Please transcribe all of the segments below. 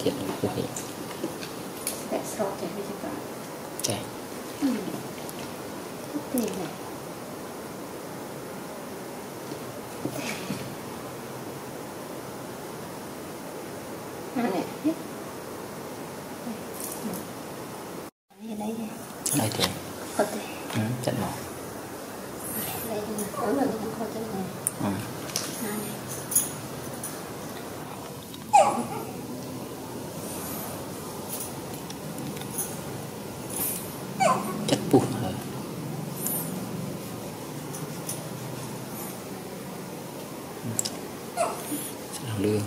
เทียนคู่นี้แปะสอดจากวิจิตรใช่ตีเลยนั่นแหละ chất phù hợp. Sẽ là lương.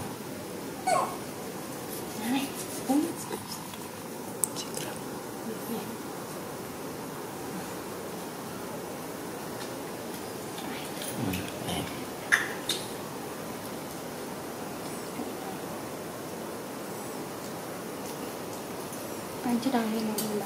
Anh chứ đâu đi mà mình bật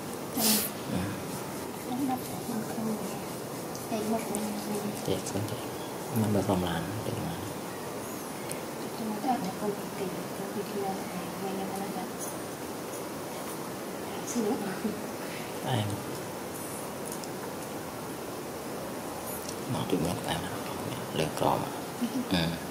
Để con để Mình bật lòng làn Để mà Ai mà Nó tự nhiên cái mà Lên cỏ mà Ừ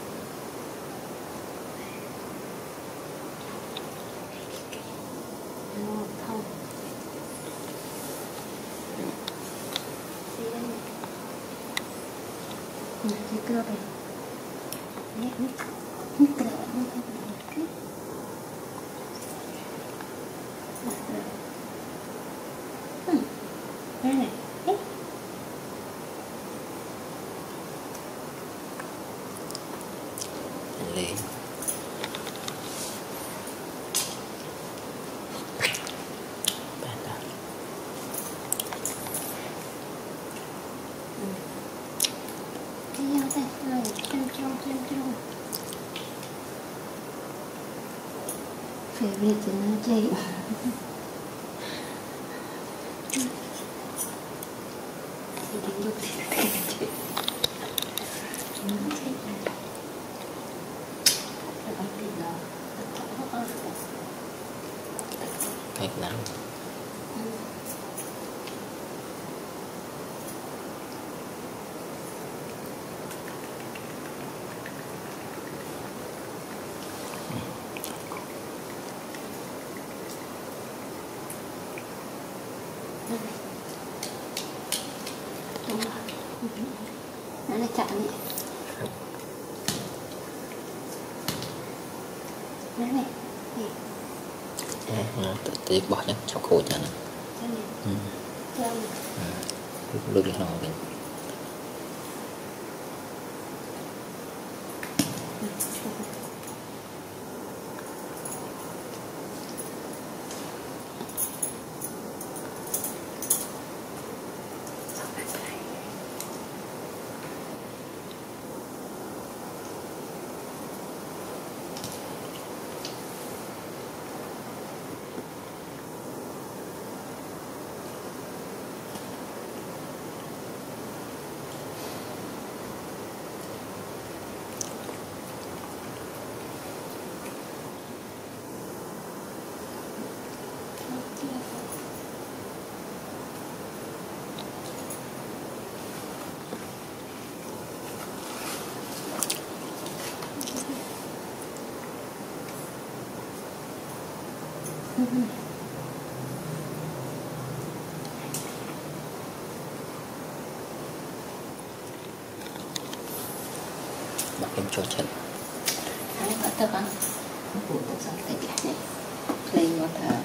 ね、ミクロベル。ね、ミク、ミクロベル。うん。これね、え？レイ。Phê biệt thì nó chị Thì đánh dục thì phê chị Nó chị Thật Nó là chạm nhỉ Nó này Này, ទៅទីបោះចឹងឆុកខូចចឹងណា Mặc em cho chân Hai bắt tập ăn Phụ tập xong tay này Lên vào thở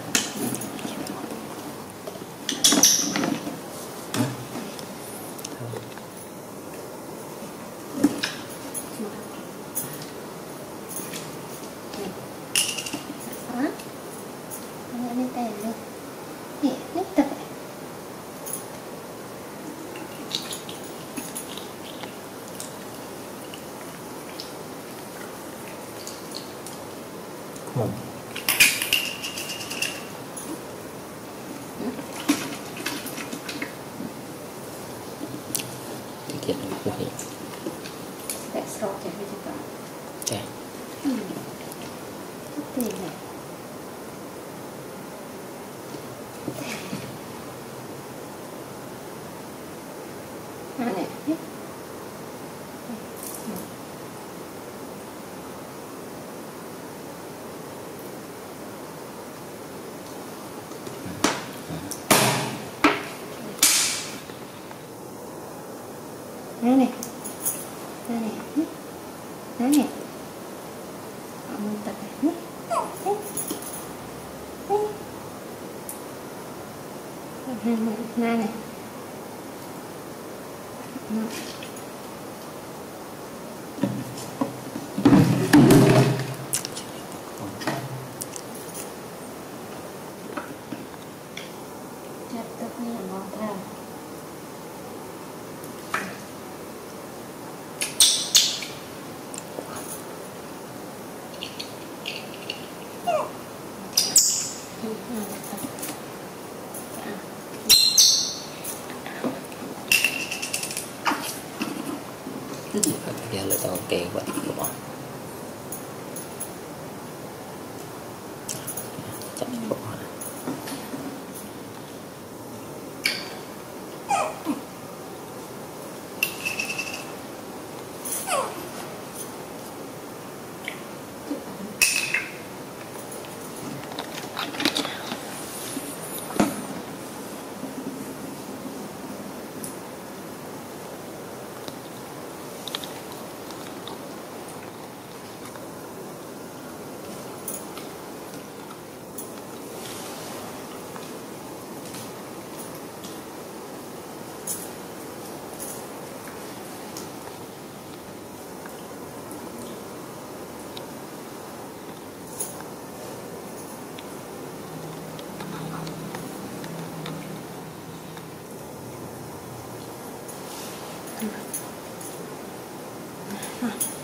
何何何 Đây. Đây này. 给我嗯。